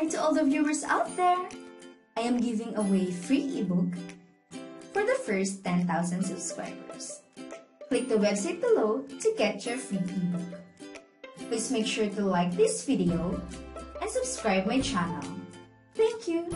hi to all the viewers out there! I am giving away free ebook for the first 10,000 subscribers. Click the website below to get your free ebook. Please make sure to like this video and subscribe my channel. Thank you!